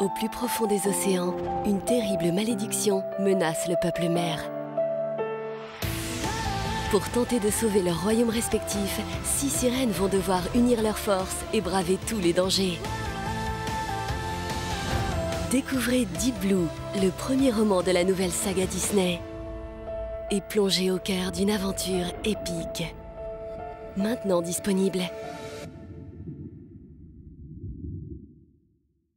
Au plus profond des océans, une terrible malédiction menace le peuple mer. Pour tenter de sauver leurs royaumes respectifs, six sirènes vont devoir unir leurs forces et braver tous les dangers. Découvrez Deep Blue, le premier roman de la nouvelle saga Disney. Et plongez au cœur d'une aventure épique. Maintenant disponible